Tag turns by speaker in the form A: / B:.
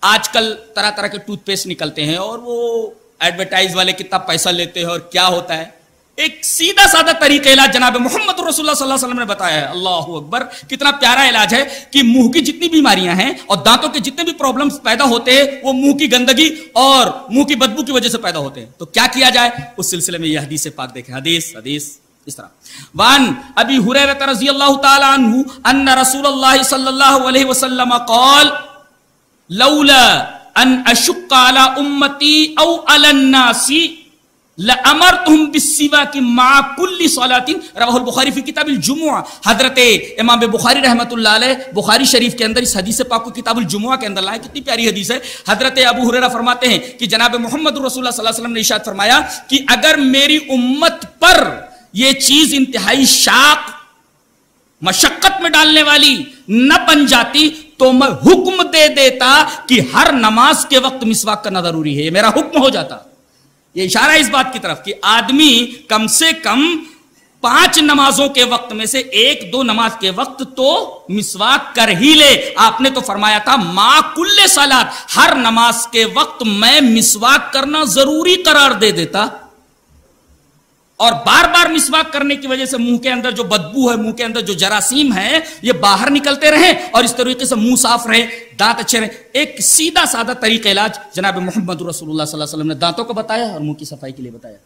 A: آج کل طرح طرح کے ٹوتھ پیسٹ نکلتے ہیں اور وہ ایڈورٹائز والے کتنا پیسہ لیتے ہیں اور کیا ہوتا ہے؟ ایک سیدھا سادہ طریقہ علاج جناب محمد رسول اللہ صلی اللہ علیہ وسلم نے بتایا ہے۔ اللہ اکبر، کتنا پیارا علاج ہے کہ منہ کی جتنی بیماریاں ہیں اور دانتوں کے جتنے بھی پرابلمز پیدا ہوتے ہیں، وہ منہ کی گندگی اور منہ کی بدبو کی وجہ سے پیدا ہوتے ہیں۔ تو کیا کیا جائے؟ اس سلسلے میں یہ حدیث پاک دیکھیں۔ حدیث حدیث، اس طرح۔ وان ابی حریرہ رضی اللہ تعالی عنہ ان رسول اللہ صلی اللہ علیہ وسلم قال لولا ان اشق على امتی او على الناس لامرتهم بالسواك مع كل صلاه رواه البخاری فی کتاب الجمعہ حضرت امام بخاری رحمۃ اللہ علیہ بخاری شریف کے اندر اس حدیث پاک کو کتاب الجمعہ کے اندر لائے کتنی پیاری حدیث ہے. حضرت ابو ہریرہ فرماتے ہیں کہ جناب محمد رسول اللہ صلی اللہ علیہ وسلم نے ارشاد فرمایا کہ اگر میری امت پر یہ چیز انتہائی شاق، مشقت میں ڈالنے والی نہ بن جاتی تو میں حکم دے دیتا کہ ہر نماز کے وقت مسواک کرنا ضروری ہے، یہ میرا حکم ہو جاتا۔ یہ اشارہ اس بات کی طرف کہ آدمی کم سے کم پانچ نمازوں کے وقت میں سے ایک دو نماز کے وقت تو مسواک کر ہی لے۔ آپ نے تو فرمایا تھا ما کل سالات ہر نماز کے وقت میں مسواک کرنا ضروری قرار دے دیتا۔ اور بار بار مسواک کرنے کی وجہ سے منہ کے اندر جو بدبو ہے، منہ کے اندر جو جراثیم ہے، یہ باہر نکلتے رہیں اور اس طریقے سے منہ صاف رہے دانت اچھے رہے ایک سیدھا سادہ طریقہ علاج جناب محمد رسول اللہ صلی اللہ علیہ وسلم نے دانتوں کو بتایا اور منہ کی صفائی کے لیے بتایا۔